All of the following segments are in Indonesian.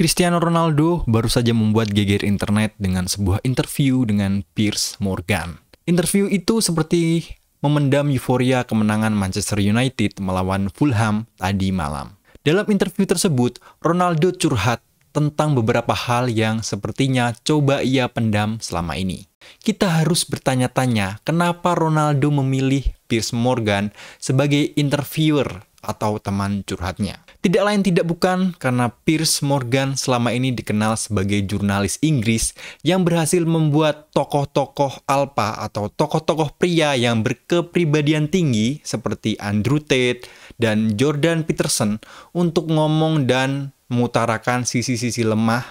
Cristiano Ronaldo baru saja membuat geger internet dengan sebuah interview dengan Piers Morgan. Interview itu seperti memendam euforia kemenangan Manchester United melawan Fulham tadi malam. Dalam interview tersebut, Ronaldo curhat tentang beberapa hal yang sepertinya coba ia pendam selama ini. Kita harus bertanya-tanya kenapa Ronaldo memilih Piers Morgan sebagai interviewer atau teman curhatnya. Tidak lain tidak bukan karena Piers Morgan selama ini dikenal sebagai jurnalis Inggris yang berhasil membuat tokoh-tokoh alpa atau tokoh-tokoh pria yang berkepribadian tinggi seperti Andrew Tate dan Jordan Peterson untuk ngomong dan mengutarakan sisi-sisi lemah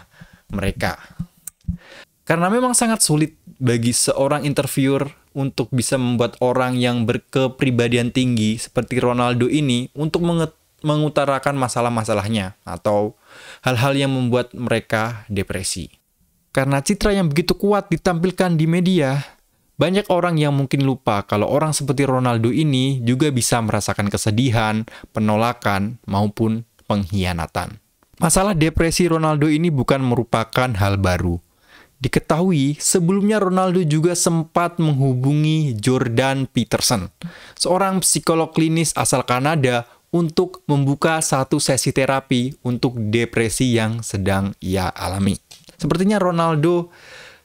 mereka. Karena memang sangat sulit bagi seorang interviewer untuk bisa membuat orang yang berkepribadian tinggi seperti Ronaldo ini untuk mengutarakan masalah-masalahnya atau hal-hal yang membuat mereka depresi. Karena citra yang begitu kuat ditampilkan di media, banyak orang yang mungkin lupa kalau orang seperti Ronaldo ini juga bisa merasakan kesedihan, penolakan, maupun pengkhianatan. Masalah depresi Ronaldo ini bukan merupakan hal baru. Diketahui sebelumnya Ronaldo juga sempat menghubungi Jordan Peterson, seorang psikolog klinis asal Kanada untuk membuka satu sesi terapi untuk depresi yang sedang ia alami. Sepertinya Ronaldo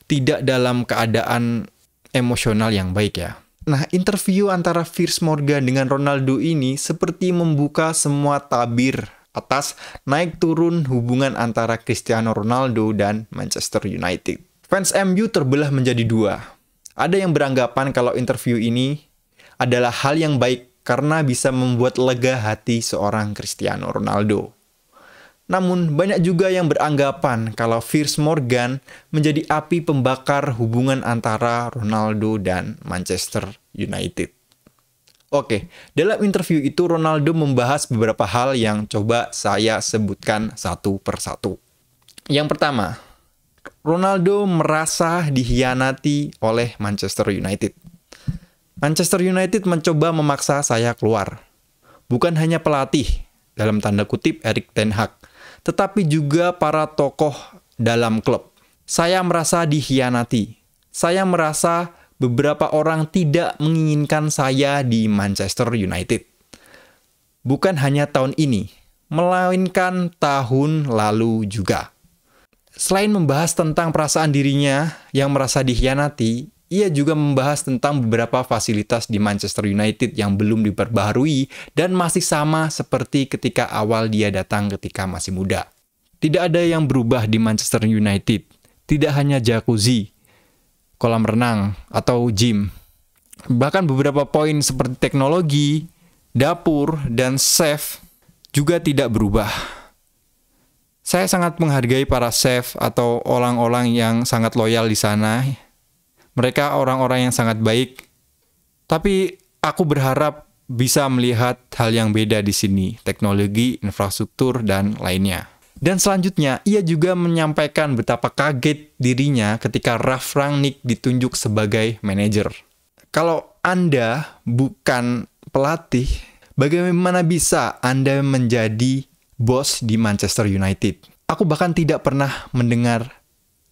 tidak dalam keadaan emosional yang baik ya. Nah, interview antara Piers Morgan dengan Ronaldo ini seperti membuka semua tabir atas naik turun hubungan antara Cristiano Ronaldo dan Manchester United. Fans MU terbelah menjadi dua. Ada yang beranggapan kalau interview ini adalah hal yang baik karena bisa membuat lega hati seorang Cristiano Ronaldo. Namun, banyak juga yang beranggapan kalau Piers Morgan menjadi api pembakar hubungan antara Ronaldo dan Manchester United. Oke, dalam interview itu Ronaldo membahas beberapa hal yang coba saya sebutkan satu persatu. Yang pertama, Ronaldo merasa dihianati oleh Manchester United. Manchester United mencoba memaksa saya keluar. Bukan hanya pelatih, dalam tanda kutip Erik Ten Hag, tetapi juga para tokoh dalam klub. Saya merasa dihianati. Saya merasa beberapa orang tidak menginginkan saya di Manchester United. Bukan hanya tahun ini, melainkan tahun lalu juga. Selain membahas tentang perasaan dirinya yang merasa dihianati, ia juga membahas tentang beberapa fasilitas di Manchester United yang belum diperbaharui dan masih sama seperti ketika awal dia datang ketika masih muda. Tidak ada yang berubah di Manchester United, tidak hanya jacuzzi, kolam renang, atau gym. Bahkan beberapa poin seperti teknologi, dapur, dan chef juga tidak berubah. Saya sangat menghargai para chef atau orang-orang yang sangat loyal di sana mereka orang-orang yang sangat baik. Tapi aku berharap bisa melihat hal yang beda di sini, teknologi, infrastruktur, dan lainnya. Dan selanjutnya, ia juga menyampaikan betapa kaget dirinya ketika Ralf Rangnick ditunjuk sebagai manajer. Kalau Anda bukan pelatih, bagaimana bisa Anda menjadi bos di Manchester United? Aku bahkan tidak pernah mendengar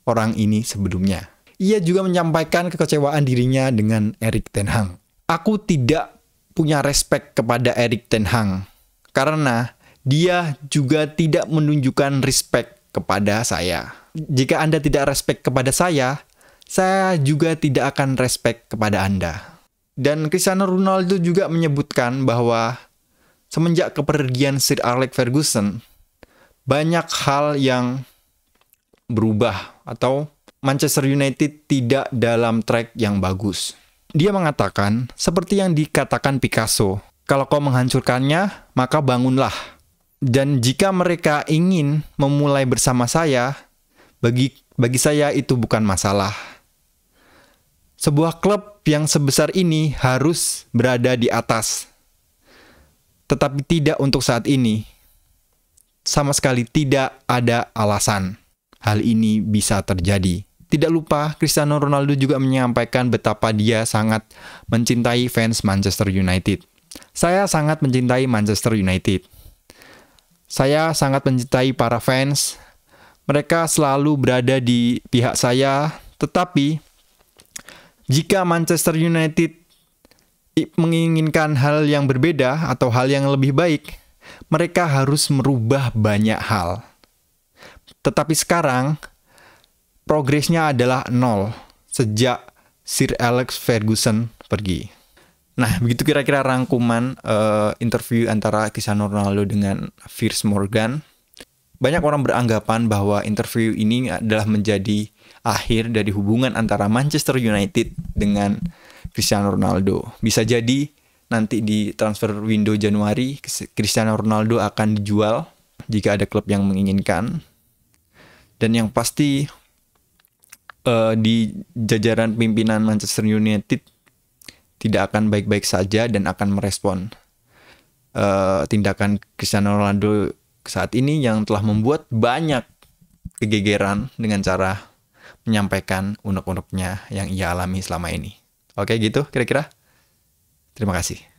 orang ini sebelumnya. Ia juga menyampaikan kekecewaan dirinya dengan Erik Ten Hag. Aku tidak punya respect kepada Erik Ten Hag karena dia juga tidak menunjukkan respect kepada saya. Jika Anda tidak respect kepada saya, saya juga tidak akan respect kepada Anda. Dan Cristiano Ronaldo juga menyebutkan bahwa semenjak kepergian Sir Alex Ferguson, banyak hal yang berubah atau Manchester United tidak dalam track yang bagus. Dia mengatakan, seperti yang dikatakan Picasso, kalau kau menghancurkannya, maka bangunlah. Dan jika mereka ingin memulai bersama saya, bagi bagi saya itu bukan masalah. Sebuah klub yang sebesar ini harus berada di atas. Tetapi tidak untuk saat ini. Sama sekali tidak ada alasan hal ini bisa terjadi. Tidak lupa, Cristiano Ronaldo juga menyampaikan betapa dia sangat mencintai fans Manchester United. Saya sangat mencintai Manchester United. Saya sangat mencintai para fans, Mereka selalu berada di pihak saya, tetapi jika Manchester United menginginkan hal yang berbeda atau hal yang lebih baik, mereka harus merubah banyak hal. Tetapi sekarang progresnya adalah nol sejak Sir Alex Ferguson pergi. Nah, begitu kira-kira rangkuman uh, interview antara Cristiano Ronaldo dengan Piers Morgan. Banyak orang beranggapan bahwa interview ini adalah menjadi akhir dari hubungan antara Manchester United dengan Cristiano Ronaldo. Bisa jadi nanti di transfer window Januari Cristiano Ronaldo akan dijual jika ada klub yang menginginkan. Dan yang pasti uh, di jajaran pimpinan Manchester United tidak akan baik-baik saja dan akan merespon uh, tindakan Cristiano Ronaldo saat ini yang telah membuat banyak kegegeran dengan cara menyampaikan unek-uneknya yang ia alami selama ini. Oke gitu kira-kira. Terima kasih.